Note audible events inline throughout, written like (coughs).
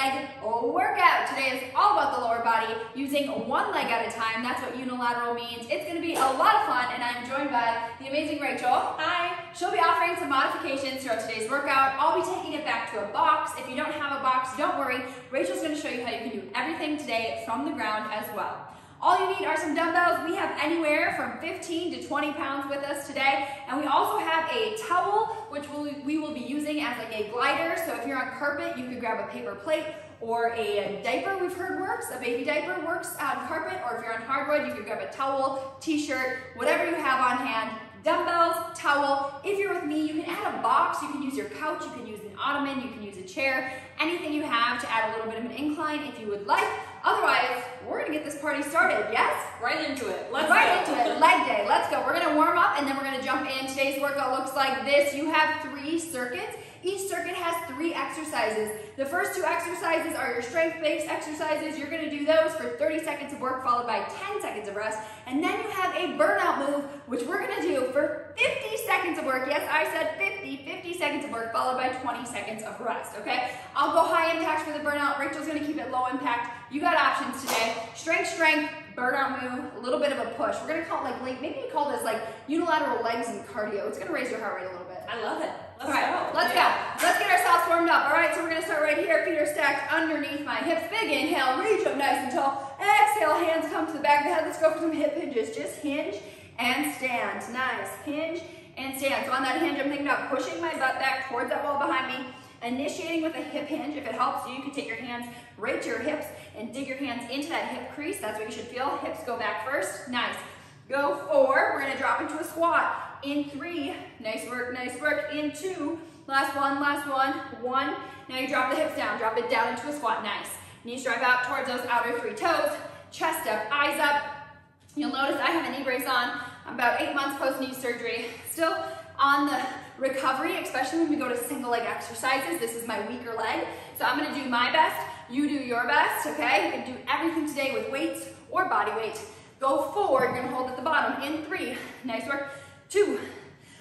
leg workout. Today is all about the lower body, using one leg at a time. That's what unilateral means. It's gonna be a lot of fun, and I'm joined by the amazing Rachel. Hi. She'll be offering some modifications throughout today's workout. I'll be taking it back to a box. If you don't have a box, don't worry. Rachel's gonna show you how you can do everything today from the ground as well. All you need are some dumbbells. We have anywhere from 15 to 20 pounds with us today. And we also have a towel, which we will be using as like a glider. So if you're on carpet, you could grab a paper plate or a diaper we've heard works. A baby diaper works on carpet. Or if you're on hardwood, you could grab a towel, t-shirt, whatever you have on hand dumbbells, towel. If you're with me, you can add a box, you can use your couch, you can use ottoman, you can use a chair, anything you have to add a little bit of an incline if you would like. Otherwise, we're gonna get this party started, yes? Right into it. Let's right go. into it. Leg day. Let's go. We're gonna warm up and then we're gonna jump in. Today's workout looks like this. You have three circuits. Each circuit has three exercises. The first two exercises are your strength-based exercises. You're gonna do those for 30 seconds of work followed by 10 seconds of rest. And then you have a burnout move, which we're gonna do for 50 seconds of work. Yes, I said 50, 50 seconds of work followed by 20 seconds of rest, okay? I'll go high impact for the burnout. Rachel's gonna keep it low impact. You got options today. Strength, strength, burnout move, a little bit of a push. We're gonna call it like, maybe we call this like unilateral legs and cardio. It's gonna raise your heart rate a little bit. I love it. Let's All right, go. let's Yeah. go. Let's get ourselves warmed up. All right, so we're gonna start right here. Feet are stacked underneath my hips. Big inhale, reach up nice and tall. Exhale, hands come to the back of the head. Let's go for some hip hinges. Just hinge and stand. Nice. Hinge and stand. So on that hinge, I'm thinking about pushing my butt back towards that wall behind me. Initiating with a hip hinge. If it helps you, you can take your hands right to your hips and dig your hands into that hip crease. That's what you should feel. Hips go back first. Nice. Go four. We're gonna drop into a squat. In three. Nice work, nice work. In two. Last one, last one. One. Now you drop the hips down. Drop it down into a squat. Nice. Knees drive out towards those outer three toes. Chest up, eyes up. You'll notice I have a knee brace on. About eight months post knee surgery. Still on the recovery, especially when we go to single leg exercises. This is my weaker leg. So I'm gonna do my best. You do your best, okay? You can do everything today with weights or body weight. Go forward, you're gonna hold at the bottom. In three, nice work. Two,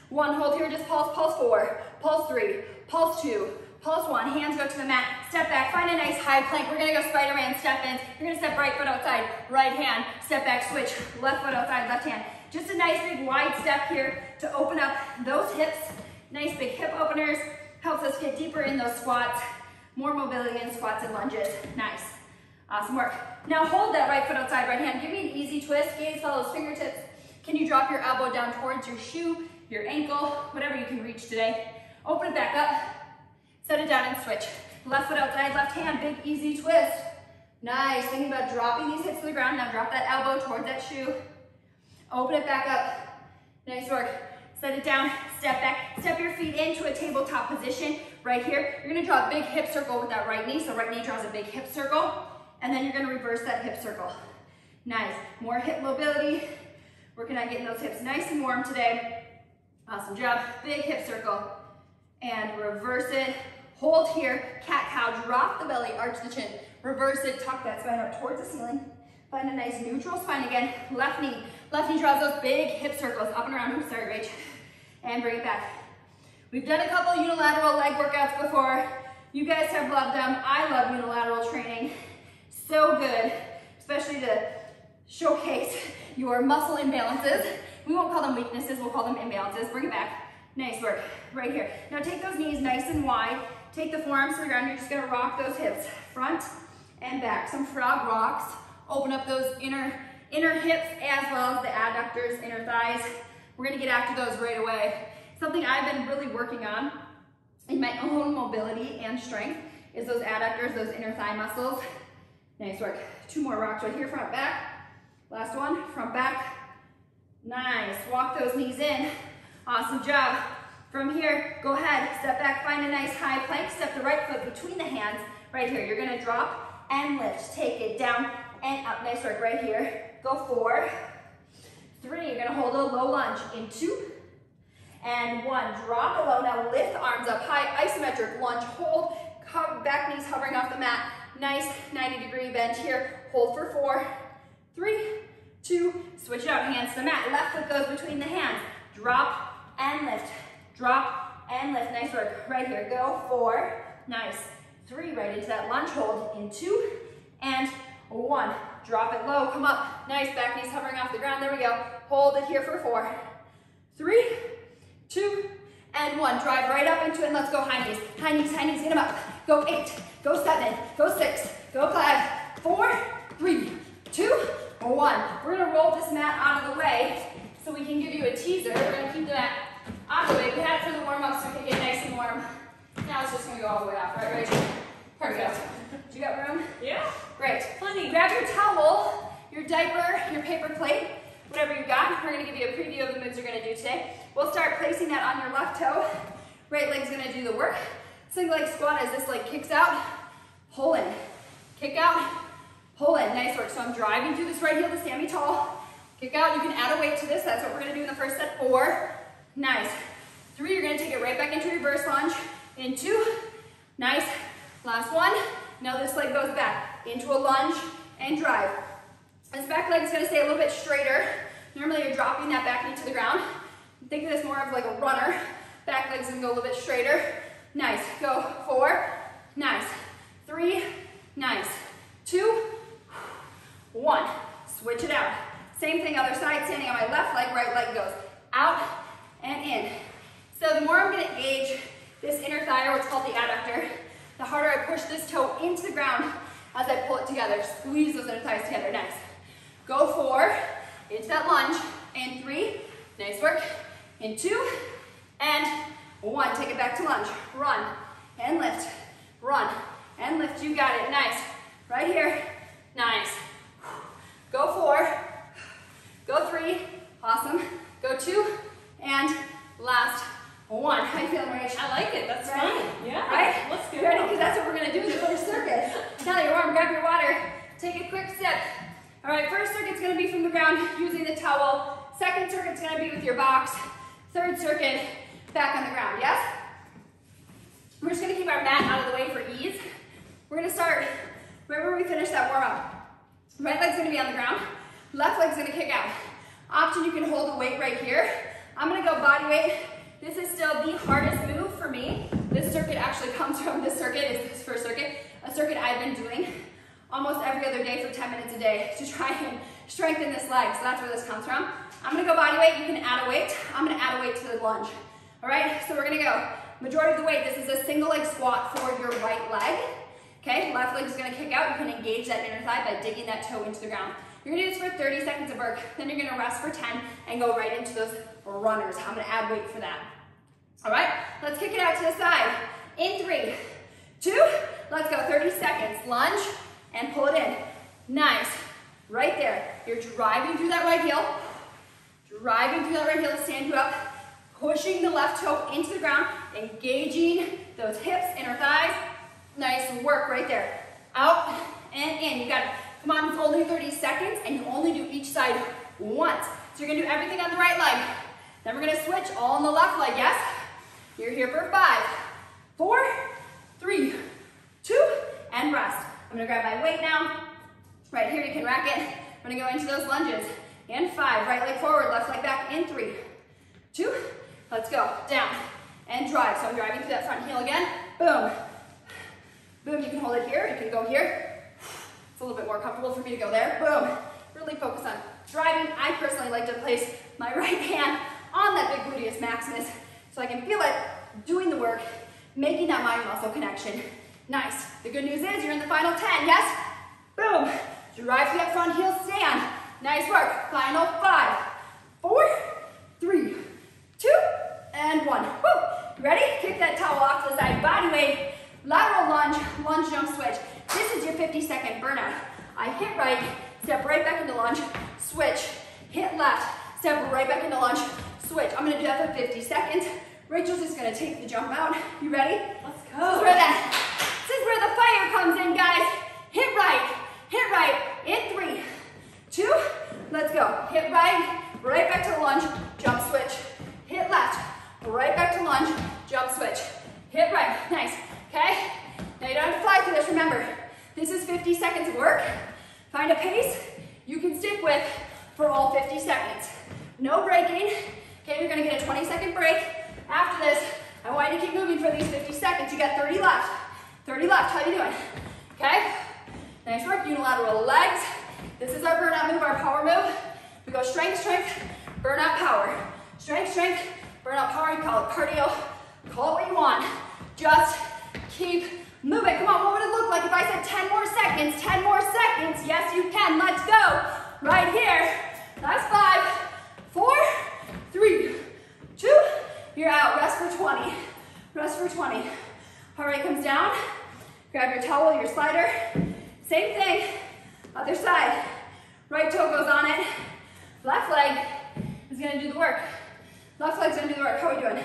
one, hold here, just pulse, pulse four, pulse three, pulse two, pulse one, hands go to the mat, step back, find a nice high plank. We're gonna go Spider-Man step in. You're gonna step right foot outside, right hand, step back, switch, left foot outside, left hand. Just a nice big wide step here to open up those hips. Nice big hip openers, helps us get deeper in those squats. More mobility in squats and lunges, nice. Awesome work. Now hold that right foot outside, right hand. Give me an easy twist, gaze follows fingertips. Can you drop your elbow down towards your shoe, your ankle, whatever you can reach today. Open it back up, set it down and switch. Left foot outside, left hand, big easy twist. Nice, thinking about dropping these hips to the ground. Now drop that elbow towards that shoe. Open it back up. Nice work. Set it down, step back, step your feet into a tabletop position right here. You're gonna draw a big hip circle with that right knee. So right knee draws a big hip circle, and then you're gonna reverse that hip circle. Nice, more hip mobility. Working on getting those hips nice and warm today. Awesome job, big hip circle. And reverse it, hold here, cat-cow, drop the belly, arch the chin. Reverse it, tuck that spine up towards the ceiling. Find a nice neutral spine again. Left knee, left knee draws those big hip circles up and around. Oops, sorry, Rach. And bring it back. We've done a couple unilateral leg workouts before. You guys have loved them. I love unilateral training. So good, especially to showcase your muscle imbalances. We won't call them weaknesses, we'll call them imbalances. Bring it back. Nice work, right here. Now take those knees nice and wide. Take the forearms to the ground. You're just gonna rock those hips, front and back. Some frog rocks. Open up those inner, inner hips as well as the adductors, inner thighs. We're gonna get after those right away. Something I've been really working on in my own mobility and strength is those adductors, those inner thigh muscles. Nice work. Two more rocks right here, front, back. Last one, front, back. Nice, walk those knees in. Awesome job. From here, go ahead, step back, find a nice high plank, step the right foot between the hands, right here. You're gonna drop and lift. Take it down and up. Nice work right here. Go four, three. You're gonna hold a low lunge in two, and one. Drop low. Now lift arms up high, isometric lunge. Hold, back knees hovering off the mat. Nice 90 degree bend here. Hold for four, three, two, switch it out, hands to the mat. Left foot goes between the hands. Drop and lift, drop and lift. Nice work. Right here, go, four, nice. three, right into that lunge hold, in two, and one. Drop it low, come up. Nice, back knees hovering off the ground, there we go. Hold it here for four, three, two, and one. Drive right up into it, and let's go high knees. High knees, high knees, get them up. Go eight, go seven, go six, go five, four, three, two, one. We're gonna roll this mat out of the way so we can give you a teaser. We're gonna keep the mat out of the way. We had it for the warm-up so we can get nice and warm. Now it's just gonna go all the way off, right, Rachel? Perfect. Do you got room? Yeah. Great. Plenty. Grab your towel, your diaper, your paper plate, whatever you got. We're gonna give you a preview of the moves you're gonna do today. We'll start placing that on your left toe. Right leg's gonna do the work. Single leg squat as this leg kicks out, pull in. Kick out, pull in. Nice work. So I'm driving through this right heel to stand me tall. Kick out. You can add a weight to this. That's what we're gonna do in the first set. Four. Nice. Three, you're gonna take it right back into reverse lunge. In two. Nice. Last one. Now this leg goes back into a lunge and drive. This back leg is gonna stay a little bit straighter. Normally you're dropping that back knee to the ground. Think of this more of like a runner. Back leg's gonna go a little bit straighter. Nice, go, four, nice, three, nice, two, one. Switch it out. Same thing, other side, standing on my left leg, right leg goes out and in. So the more I'm gonna engage this inner thigh, or what's called the adductor, the harder I push this toe into the ground as I pull it together. Squeeze those inner thighs together, nice. Go four, into that lunge, and three, nice work, in two, and one. Take it back to lunge, run, and lift, run, and lift, you got it, nice. Right here, nice. Go four, go three, awesome. Go two, and last one. How you feeling, Rach? I like it. That's Ready? fine. Yeah. Right? Let's go. Ready? Because that's what we're going to do in the first circuit. Now that you're warm, grab your water. Take a quick sip. All right, first circuit's to be from the ground (laughs) using the towel. Second circuit's to be with your box. Third circuit, back on the ground, yes? We're just to keep our mat out of the way for ease. We're to start right where we finished that warm up. Right leg's to be on the ground. Left leg's to kick out. Option, you can hold the weight right here. I'm to go body weight. This is still the hardest move for me. This circuit actually (laughs) comes from this circuit, is this first circuit, a circuit I've been doing almost every other day for 10 minutes a day (laughs) to try and strengthen this leg. So that's where this comes from. I'm gonna go body weight, you can add a weight. I'm gonna add a weight to the lunge. All right, so we're gonna go. Majority of the weight, this is a single leg squat for your right leg. Okay, left leg is gonna kick out. You can engage that inner thigh by digging that toe into the ground. You're gonna do this for 30 seconds of work. Then you're gonna rest for 10 and go right into those runners. I'm gonna add weight for that. All right, let's kick it out to the side. In three, two, let's go, 30 seconds. Lunge and pull it in. Nice, right there. You're driving through that right heel, driving through that right heel to stand you up, pushing the left toe into the ground, engaging those hips, inner thighs. Nice work right there. Out and in, you got it. Come on, it's only 30 seconds and you only do each side once. So you're gonna do everything on the right leg. Then we're gonna switch all on the left leg, yes? You're here for five, four, three, two, and rest. I'm gonna grab my weight now. Right here, you can rack it. I'm gonna go into those lunges. And five, right leg forward, left leg back, in three, two, let's go, down, and drive. So I'm driving through that front heel again, boom. Boom, you can hold it here, you can go here. It's a little bit more comfortable for me to go there, boom. Really focus on driving. I personally like to place my right hand on that big gluteus maximus so I can feel it doing the work, making that mind muscle connection. Nice. The good news is you're in the final 10, yes? Boom. Drive through that front heel stand. Nice work. Final five, four, three, two, and one. Woo. Ready? Kick that towel off to the side. Body weight, lateral lunge, lunge jump switch. This is your 50 second burnout. I hit right, step right back into lunge, switch, hit left, step right back into lunge, switch. I'm gonna do that for 50 seconds. Rachel's just gonna take the jump out. You ready? Let's go. where the, this is where the fire comes in, guys. Hit right, hit right, in three, two, let's go. Hit right, right back to the lunge, jump switch. Hit left, right back to lunge, jump switch. Hit right, nice, okay? Now you don't have to fly through this, remember. This is 50 seconds of work. Find a pace you can stick with for all 50 seconds. No breaking. Okay, you're gonna get a 20 second break. After this, I want you to keep moving for these 50 seconds. You got 30 left. 30 left. How you burnout move, our power move. We go strength, strength, burnout, power. Strength, strength, burnout, power. You call it cardio, call it what you want. Just keep moving. Come on, what would it look like if I said 10 more seconds? 10 more seconds. Yes, you can. Let's go. Right here. That's five, four, three, two. You're out. Rest for 20. Rest for 20. Heart rate comes down. Grab your towel, your slider. Same thing. Other side. Right toe goes on it. Left leg is gonna do the work. Left leg's gonna do the work. How are we doing?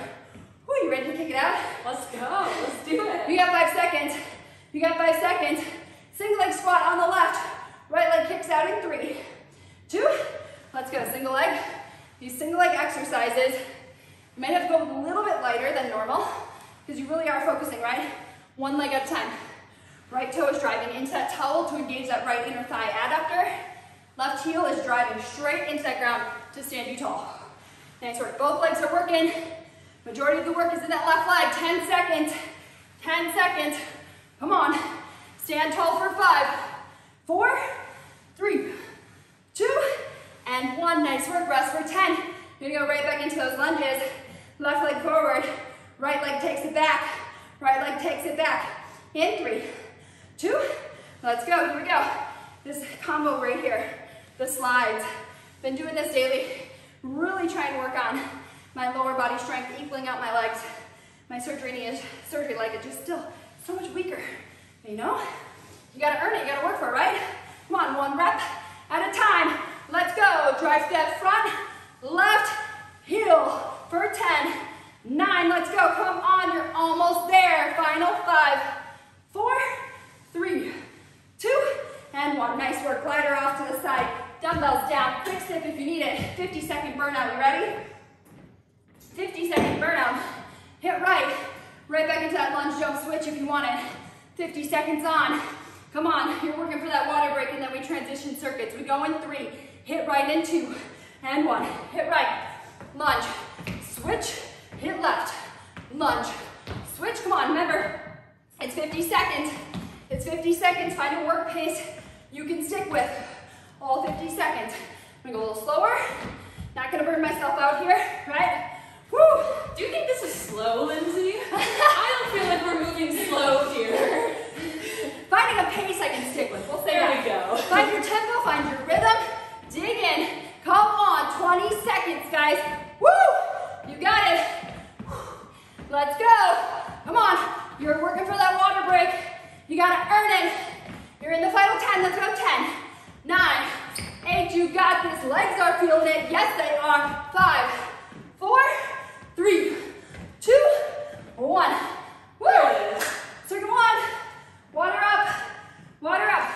Woo, you ready to kick it out? Let's go. Let's do it. You got five seconds. You got five seconds. Single leg squat on the left. Right leg kicks out in three, two. Let's go. Single leg. These single leg exercises, you might have to go a little bit lighter than normal because you really are focusing, right? One leg at a time. Right toe is driving into that towel to engage that right inner thigh adductor. Left heel is driving straight into that ground to stand you tall. Nice work. Both legs are working. Majority of the work is in that left leg. 10 seconds. 10 seconds. Come on. Stand tall for five, four, three, two, and one. Nice work. Rest for 10. You're gonna go right back into those lunges. Left leg forward. Right leg takes it back. Right leg takes it back. In three, two, let's go. Here we go. This combo right here, the slides. Been doing this daily. Really trying to work on my lower body strength, equaling out my legs. My surgery knee surgery leg is just still so much weaker. You know? You gotta earn it, you gotta work for it, right? Come on, one rep at a time. Let's go. Drive step front, left, heel for 10, nine, let's go. Come on, you're almost there. Final five, four, three, two, and one. Nice work. Glider off to the side. Dumbbells down. Quick step if you need it. 50 second burnout. You ready? 50 second burnout. Hit right. Right back into that lunge jump switch if you want it. 50 seconds on. Come on. You're working for that water break and then we transition circuits. We go in three. Hit right in two. And one. Hit right. Lunge. Switch. Hit left. Lunge. Switch. Come on. Remember, it's 50 seconds. It's 50 seconds. Find a work pace you can stick with. All 50 seconds. I'm gonna go a little slower. Not gonna burn myself out here, right? Woo! Do you think this is slow, Lindsey? I don't feel like we're moving slow here. Finding a pace I can stick with. We'll say there that. we go. Find your tempo, find your rhythm. Dig in. Come on, 20 seconds, guys. Woo! You got it. Let's go. Come on. You're working for that water break. You gotta earn it. You're in the final 10. Let's go 10, 9, 8. You got this. Legs are feeling it. Yes, they are. 5, 4, 3, 2, 1. Woo! Circuit 1. Water up. Water up.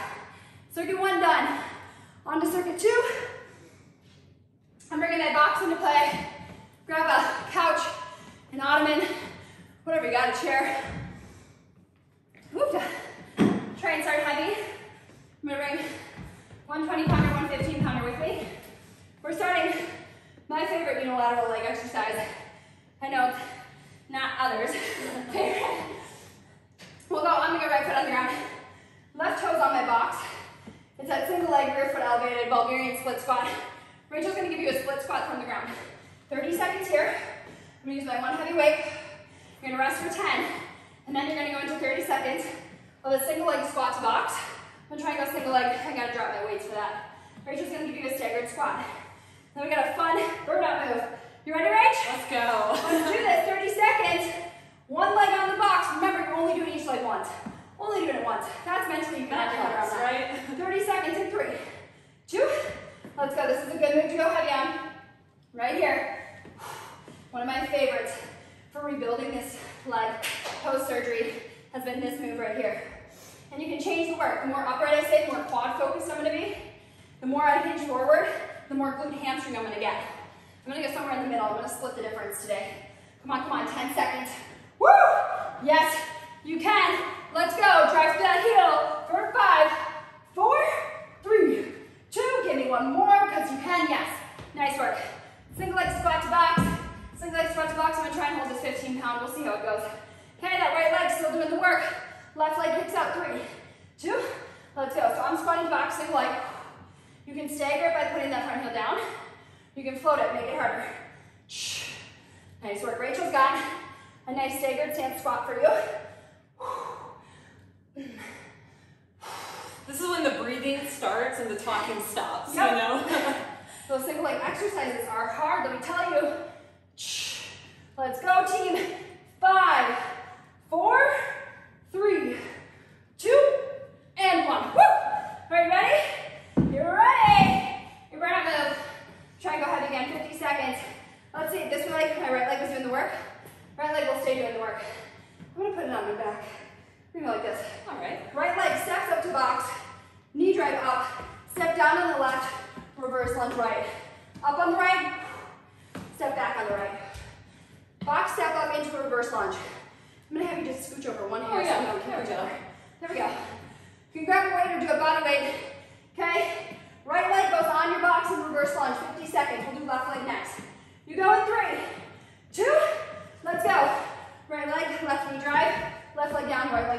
Circuit 1 done. On to circuit 2. I'm bringing that box into play. Grab a couch, an ottoman, whatever you got, a chair. To try and start heavy. I'm gonna bring 120 pounder, 115 pounder with me. We're starting my favorite unilateral leg exercise. I know, not others. (laughs) We'll go, I'm gonna go right foot on the ground. Left toes on my box. It's that single leg rear foot elevated Bulgarian split squat. Rachel's gonna give you a split squat from the ground. 30 seconds here. I'm gonna use my one heavy weight. You're gonna rest for 10, and then you're gonna go into 30 seconds of a single leg squat to box. I'm gonna try and go single leg. I gotta drop my weights for that. Rachel's gonna give you a staggered squat. Then we got a fun burnout move. You ready, Rach? Let's go. Let's do this, 30 seconds. One leg on the box. Remember, you're only doing each leg once. Only doing it once. That's mentally you can That wrap your around helps, that. right? (laughs) 30 seconds in three, two, let's go. This is a good move to go heavy on. Right here. One of my favorites for rebuilding this leg post-surgery has been this move right here. And you can change the work. The more upright I stay, the more quad focused I'm gonna be. The more I hinge forward, the more glute hamstring I'm gonna get. I'm gonna go somewhere in the middle. I'm gonna split the difference today. Come on, come on, 10 seconds. Woo! Yes, you can. Let's go. Drive through that heel for five, four, three, two. Give me one more because you can. Yes. Nice work. Single leg squat to box. Single leg squat to box. I'm gonna try and hold this 15 pound. We'll see how it goes. Okay, that right leg still doing the work. Left leg kicks out, three, two, let's go. So I'm squatting boxing like. You can stagger it by putting that front heel down. You can float it, make it harder. Nice work, Rachel's got a nice staggered stance squat for you. This is when the breathing starts and the talking stops, yep. you know? (laughs) Those single leg exercises are hard, let me tell you. Let's go team, five, three,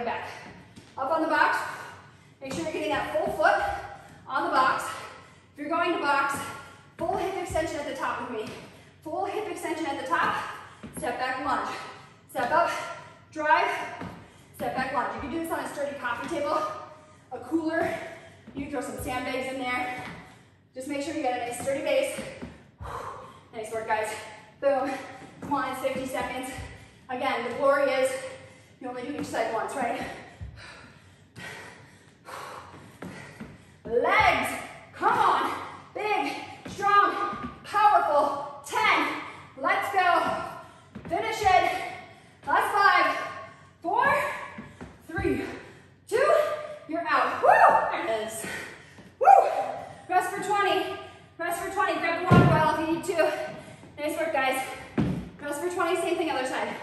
back. Up on the box. Make sure you're getting that full foot on the box. If you're going to box, full hip extension at the top with me. Full hip extension at the top. Step back lunge. Step up. Drive. Step back lunge. You can do this on a sturdy coffee table, a cooler. You can throw some sandbags in there. Just make sure you get a nice sturdy base. Nice work, guys. Boom. Come on, it's 50 seconds. Again, the glory is you only do each side once, right? Legs, come on. Big, strong, powerful. 10, let's go. Finish it. Last five, four, three, two, you're out. Woo, there it is. Woo, rest for 20, rest for 20. Grab the water bottle if you need to. Nice work, guys. Rest for 20, same thing other side.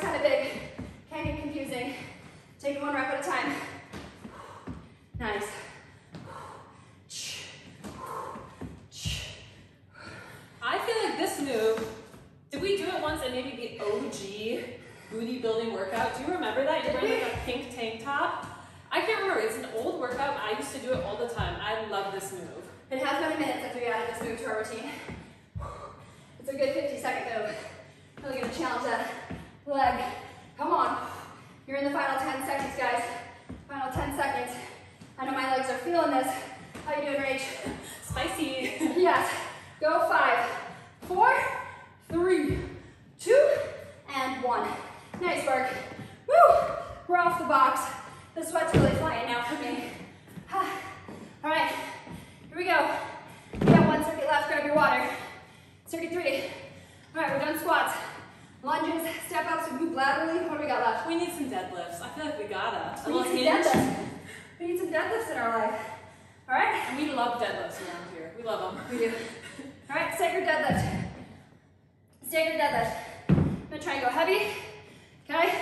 Kind of big, can get confusing. Take it one rep at a time. Nice. squats, lunges, step ups, we move laterally. What do we got left? We need some deadlifts. I feel like we gotta. We need some deadlifts. We need some deadlifts in our life. All right? And we love deadlifts around here. We love them. We do. All right, Staggered deadlift. Staggered deadlift. I'm gonna try and go heavy, okay?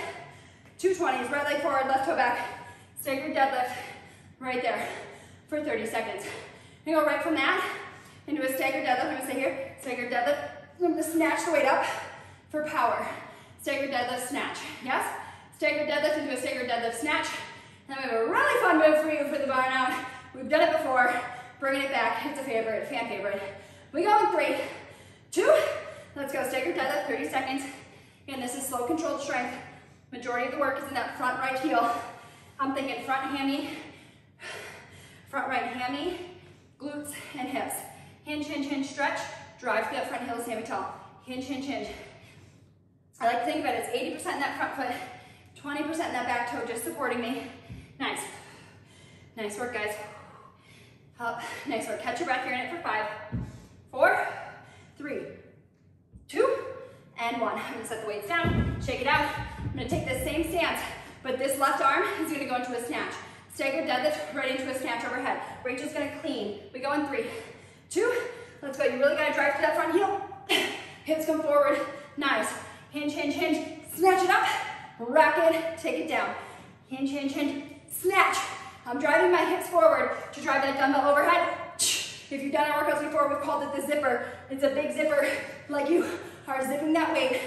220s, right leg forward, left toe back. Staggered deadlift, right there for 30 seconds. You go right from that into a staggered deadlift. I'm gonna stay here, staggered deadlift, I'm gonna snatch the weight up for power. Staggered deadlift, snatch. Yes? Staggered deadlift into a staggered deadlift, snatch. Then we have a really fun move for you for the burnout. We've done it before. Bringing it back. It's a favorite, fan favorite. We go in three, two, let's go. Staggered deadlift, 30 seconds. Again, this is slow controlled strength. Majority of the work is in that front right heel. I'm thinking front hammy, front right hammy, glutes and hips. Hinge, hinge, hinge, stretch, drive through that front heel, stand tall. Hinge, hinge, hinge. I like to think about it as 80% in that front foot, 20% in that back toe, just supporting me. Nice. Nice work, guys. Up. Nice work. Catch your breath. You're in it for five, four, three, two, and one. I'm gonna set the weights down, shake it out. I'm gonna take this same stance, but this left arm is gonna go into a snatch. Stagger deadlift right into a snatch overhead. Rachel's gonna clean. We go in three, two, let's go. You really gotta drive to that front heel. (coughs) Hips come forward. Nice. Hinge, hinge, hinge. Snatch it up. Rack it. Take it down. Hinge, hinge, hinge. Snatch. I'm driving my hips forward to drive that dumbbell overhead. If you've done our workouts before, we've called it the zipper. It's a big zipper, like you are zipping that weight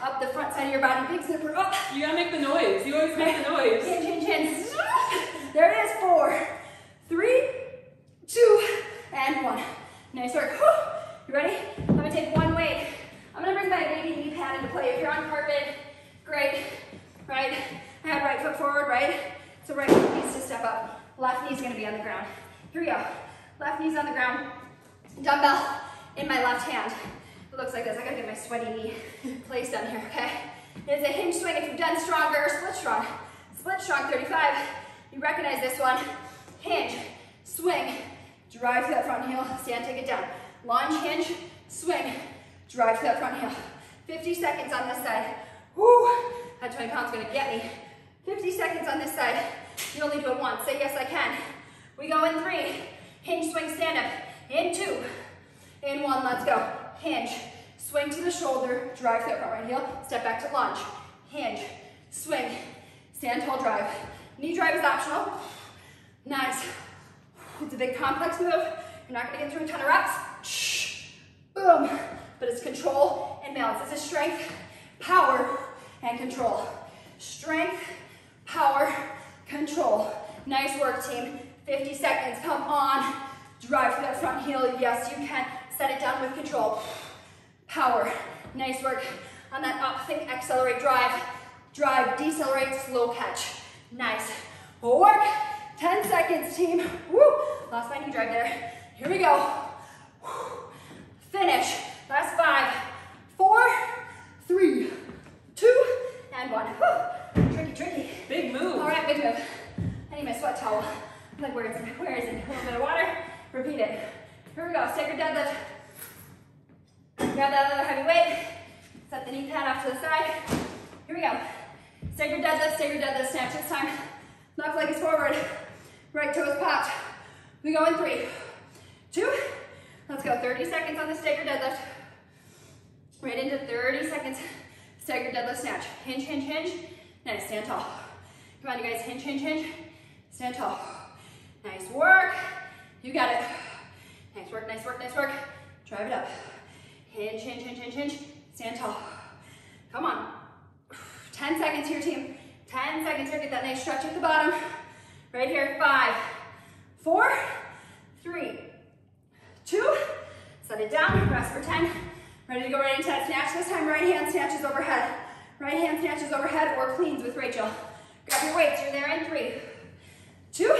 up the front side of your body. Big zipper up. You gotta make the noise. You always make the (laughs) noise. Hinge, hinge, hinge. There it is. Four, three, two, and one. Nice work. You ready? I'm gonna take one weight. I'm gonna bring my baby knee pad into play. If you're on carpet, great. Right? I have right foot forward, right? So right foot needs to step up. Left knee's gonna be on the ground. Here we go. Left knee's on the ground. Dumbbell in my left hand. It looks like this. I gotta get my sweaty knee (laughs) placed on here, okay? It's a hinge swing if you've done stronger, split strong. Split strong 35. You recognize this one. Hinge, swing, drive to that front heel, stand, take it down. Lunge, hinge, swing, drive to that front heel. 50 seconds on this side. Woo! That 20 pounds gonna get me. 50 seconds on this side. You only do it once. Say yes, I can. We go in three. Hinge, swing, stand up. In two. In one, let's go. Hinge, swing to the shoulder, drive to that front right heel, step back to lunge. Hinge, swing, stand tall, drive. Knee drive is optional. Big complex move. You're not gonna get through a ton of reps. Boom. But it's control and balance. This is strength, power, and control. Strength, power, control. Nice work, team. 50 seconds, come on. Drive through that front heel, yes you can. Set it down with control. Power, nice work. On that up, think accelerate, drive. Drive, decelerate, slow catch. Nice. Work, 10 seconds, team. Woo, lost my knee drive there. Here we go. Finish, last five, four, three, two, and one. Woo. Tricky, tricky. Big move. All right, big move. I need my sweat towel. I'm like, where is it? Where is it? A little bit of water. Repeat it. Here we go. Stagger deadlift. Grab that other heavy weight. Set the knee pad off to the side. Here we go. Stagger deadlift, stagger deadlift, snatch this time. Left leg is forward. Right toe is popped. We in three, two, let's go. 30 seconds on the stagger deadlift. Right into 30 seconds. Stagger deadlift snatch. Hinge, hinge, hinge. Nice, stand tall. Come on, you guys, hinge, hinge, hinge. Stand tall. Nice work. You got it. Nice work, nice work, nice work. Drive it up. Hinge, hinge, hinge, hinge, hinge. Stand tall. Come on. 10 seconds here, team. 10 seconds here. Get that nice stretch at the bottom. Right here. Five, four, three, two. Set it down. Rest for 10. Ready to go right into that snatch. This time, right hand snatches overhead. Right hand snatches overhead or cleans with Rachel. Grab your weights. You're there in three, two.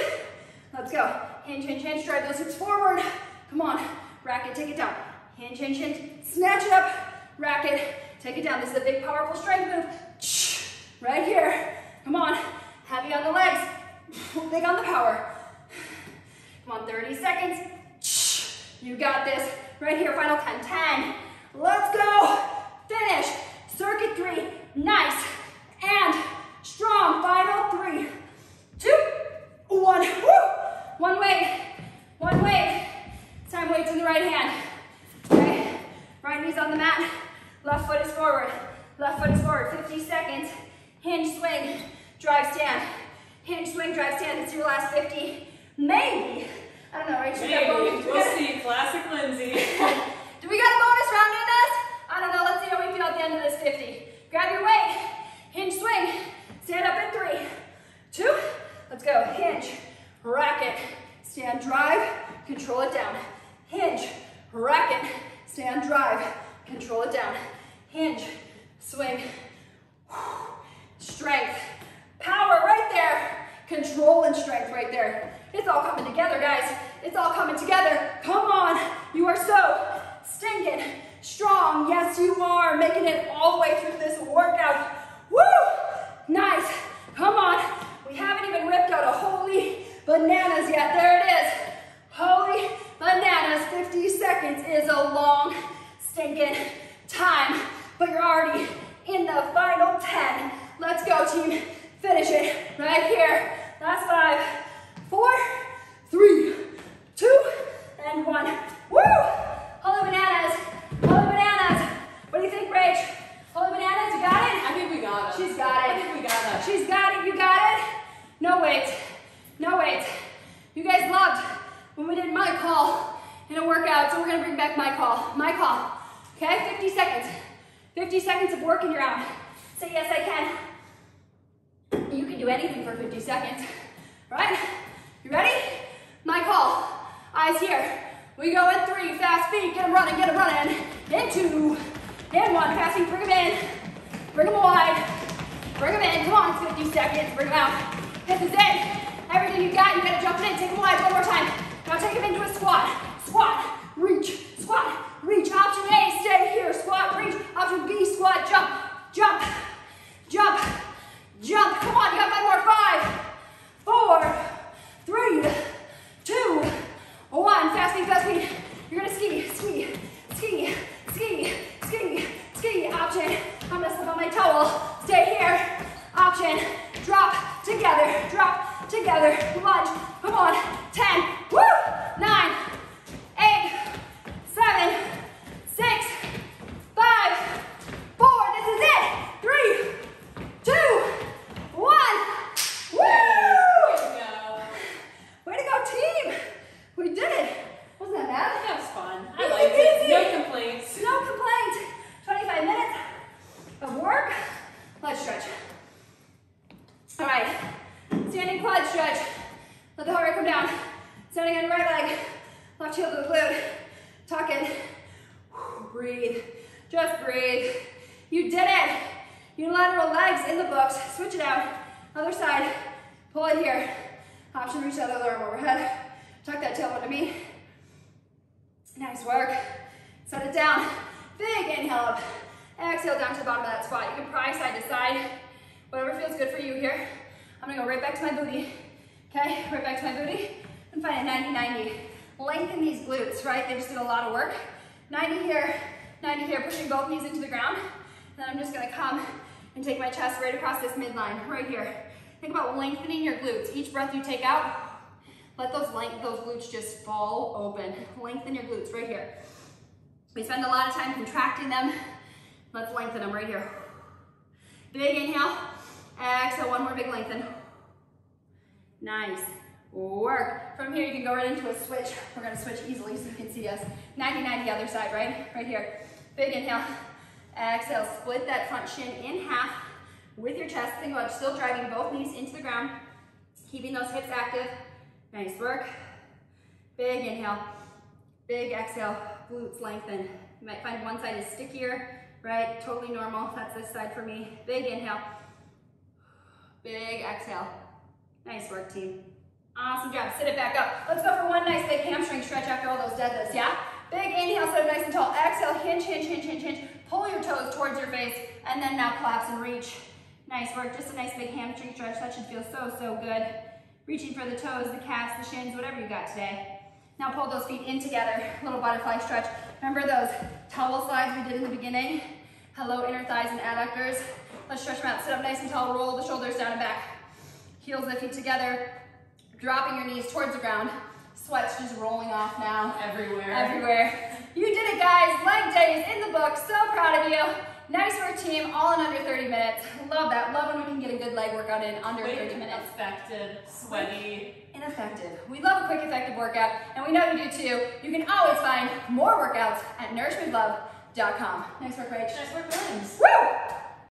Let's go. Hinge, hinge, hinge. Drive those hips forward. Come on. Rack it. Take it down. Hinge, hinge, hinge. Snatch it up. Rack it. Take it down. This is a big, powerful strength move. Right here. Come on. Heavy on the legs. Big on the power. Come on, 30 seconds. You got this. Right here, final 10. 10. Let's go. Finish. Circuit three. Nice. And strong. Final three, two, one. Woo. stand, drive, control it down. Hinge, racket, stand, drive, control it down. Hinge, swing, strength, power right there. Control and strength right there. It's all coming together, guys. It's all coming together. Come on. You are so stinking strong. Yes, you are. Making it all the way through this workout. Woo! Nice. Come on. We haven't even ripped out a holy bananas yet. There it is. Holy bananas. 50 seconds is a long stinking time, but you're already in the final 10. Let's go, team. Finish it right here. Last five, four, three, two, and one. Woo! Holy bananas. Holy bananas. What do you think, Rach? Holy bananas, you got it? I think we got it. She's got it. I think we got it. She's got it. You got it? No weight. No weight. You guys loved when we did my call in a workout, so we're gonna bring back my call. My call. Okay? 50 seconds. 50 seconds of work and you're out. Say yes, I can. You can do anything for 50 seconds. Right? You ready? My call. Eyes here. We go in three, fast feet, get them running, get them running. In two, in one, fast feet, bring them in. Bring them wide. Bring them in, come on, 50 seconds, bring them out. This is it. Everything you got, you gotta jump it in, take them wide, one more time. Now take them into a squat. Squat, reach, squat, reach. Option A, stay here, squat, reach. Option B, squat, jump, jump, jump, jump. Come on, you got five more, five, four, three, two, one. Fast feet, fast feet. You're gonna ski, ski, ski, ski, ski, ski. Option, I'm gonna slip on my towel. Stay here. Option, drop, together, drop, together. Lunge, come on. 10, woo, nine, eight, seven, six, five, four. This is it. Three, two, one. Woo! Way to go. Way to go, team! We did it. Wasn't that bad? That was fun. I Easy liked it. peasy. No complaints. No complaint. 25 minutes of work. Let's stretch. All right. Standing quad stretch. Let the heart rate come down. Standing on your right leg. Left heel to the glute. Tuck in. Breathe. Just breathe. You did it. Unilateral legs in the books. Switch it out. Other side. Pull it here. Option reach that other arm overhead. Tuck that tailbone to me. Nice work. Set it down. Big inhale up. Exhale down to the bottom of that squat. You can pry side to side. Whatever feels good for you here. I'm gonna go right back to my booty. Okay, right back to my booty. And find a 90-90. Lengthen these glutes, right? They just did a lot of work. 90 here, 90 here, pushing both knees into the ground. Then I'm just gonna come and take my chest right across this midline, right here. Think about lengthening your glutes. Each breath you take out, let those, length, those glutes just fall open. Lengthen your glutes right here. We spend a lot of time contracting them. Let's lengthen them right here. Big inhale. Exhale, one more big lengthen. Nice work. From here, you can go right into a switch. We're gonna switch easily so you can see us. 90-90 other side, right? Right here. Big inhale. Exhale, split that front shin in half with your chest. Think about still driving both knees into the ground, keeping those hips active. Nice work. Big inhale. Big exhale. Glutes lengthen. You might find one side is stickier, right? Totally normal. That's this side for me. Big inhale. Big exhale. Nice work, team. Awesome job. Sit it back up. Let's go for one nice big hamstring stretch after all those deadlifts, yeah? Big inhale, sit up nice and tall. Exhale, hinge, hinge, hinge, hinge, hinge. Pull your toes towards your face, and then now collapse and reach. Nice work. Just a nice big hamstring stretch. That should feel so, so good. Reaching for the toes, the calves, the shins, whatever you got today. Now pull those feet in together. (laughs) Little butterfly stretch. Remember those towel slides we did in the beginning? Hello, inner thighs and adductors. Let's stretch them out. Sit up nice and tall. Roll the shoulders down and back. Heels feet together. Dropping your knees towards the ground. Sweat's just rolling off now. Everywhere. Everywhere. You did it, guys. Leg day is in the book. So proud of you. Nice work, team. All in under 30 minutes. Love that. Love when we can get a good leg workout in under Quick, 30 minutes. effective, sweaty. Ineffective. We love a quick, effective workout, and we know you do too. You can always find more workouts at nourishmovelove.com. Nice work, Rach. Nice work, Williams. Woo!